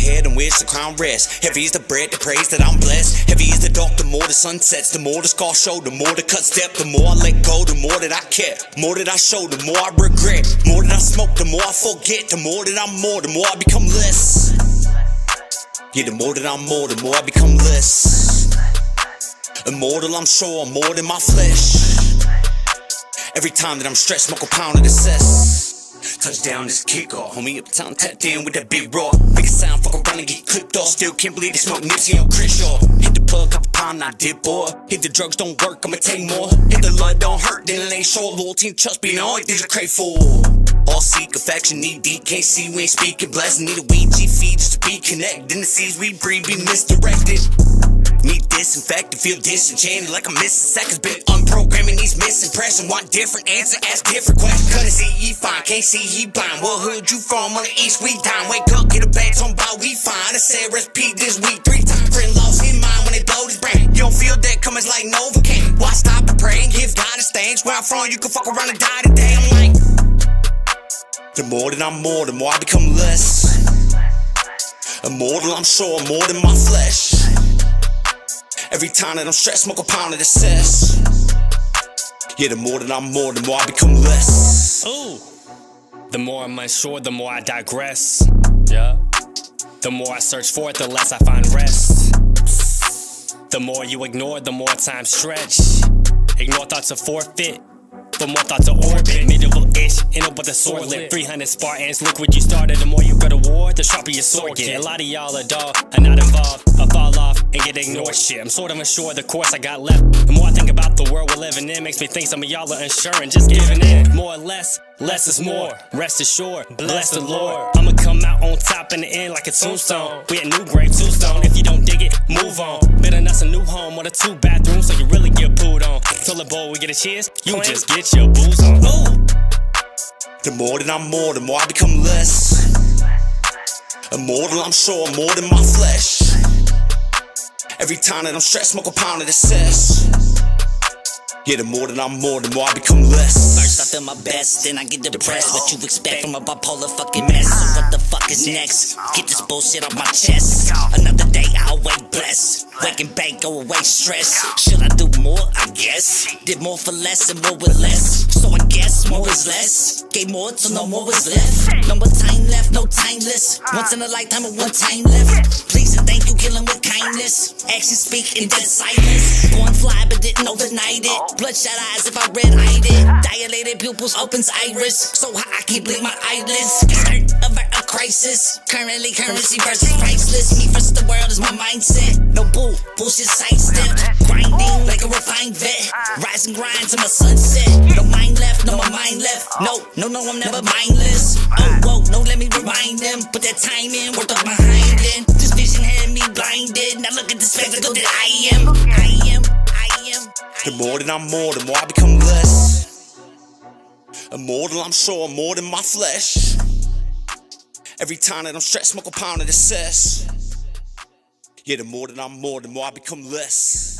head and wish the crown rest. Heavy is the bread, the praise that I'm blessed. Heavy is the dark, the more the sun sets. The more the scar show, the more the cut step. The more I let go, the more that I care. More that I show, the more I regret. More that I smoke, the more I forget. The more that I'm more, the more I become less. Yeah, the more that I'm more, the more I become less. Immortal, I'm sure I'm more than my flesh. Every time that I'm stressed, smoke a pound of the cess. Touchdown is kickoff, homie uptown tapped in with that big raw. Make a sound, fuck around and get clipped off. Still can't believe they smoke Nipsey on Crenshaw. Hit the plug, couple pound, I dip boy. Hit the drugs, don't work, I'ma take more. Hit the blood, don't hurt, then it ain't sure. Loyalty and trust be the only things I crave for. All seek affection, need deep, can't see, we ain't speaking. Blessing, need a Ouija feed just to be connected. In the seas we breathe, be misdirected. Need disinfectant, feel disenchanted like I'm missing seconds. Been unprogramming these misimpressions. Want different answer, ask different questions. Couldn't see he fine, can't see he blind. What hood you from? On the east, we dine. Wake up, get a bag, talking about we fine. I said recipe this week three times. Friend lost his mind when they blow his brain. You don't feel that coming like Novocaine. Why stop and pray and give God his thanks? Where I'm from, you can fuck around and die today. I'm like, the more that I'm more, the more I become less. Immortal, I'm sure more than my flesh. Every time that I'm stressed, smoke a pound of the cess. Yeah, the more that I'm more, the more I become less. Ooh. The more I'm unsure, the more I digress. Yeah. The more I search for it, the less I find rest. The more you ignore, the more time stretch. Ignore thoughts of forfeit. The more thoughts of orbit, medieval ish, end up with a sword lip. 300 Spartans, look what you started. The more you go to war, the sharper your sword get. A lot of y'all are dull, are not involved. I fall off and get ignored shit. I'm sort of unsure the course I got left. The more I think about the world we're living in, makes me think some of y'all are unsure and just giving in. More or less, less is more. Rest assured, bless the Lord. I'ma come out on top in the end like a tombstone. We at New Grave, Tombstone. If you don't dig it, move on. Better not a new home or a two bathroom, so you really get pooed on. Till the bowl we get a cheers, you just get your booze on. Ooh. The more that I'm more, the more I become less. Immortal, I'm sure more than my flesh. Every time that I'm stressed, smoke a pound of the cess. Yeah, the more that I'm more, the more I become less. First I feel my best, then I get depressed. What you expect from a bipolar fucking mess? So what the fuck is next? Get this bullshit off my chest. Another day I'll wake blessed. Waking back, go away stress. Should I do more? I guess. Did more for less and more with less. So I guess more is less. Gave more till no more was left. More time no timeless. Once in a lifetime of one time left. Please and thank you, killing with kindness. Actions speak in dead silence. Going fly, but didn't overnight it. Bloodshot eyes if I red eyed it. Dilated pupils opens iris. So high I can't blink my eyelids. Start of a crisis. Currently currency versus priceless. Me versus the world is my mindset. No bull, bullshit sidestepped. Grinding refined vet. Rise and grind to my sunset. No mind left, no my mind left. No, no, no, I'm never mindless. Oh, whoa, no, let me rewind them. Put that time in, worked up behind it. This vision had me blinded. Now look at the spectacle that I am. I am, I am. The more that I'm more, the more I become less. Immortal, I'm sure I'm more than my flesh. Every time that I'm stressed, smoke a pound of the cess. Yeah, the more that I'm more, the more I become less.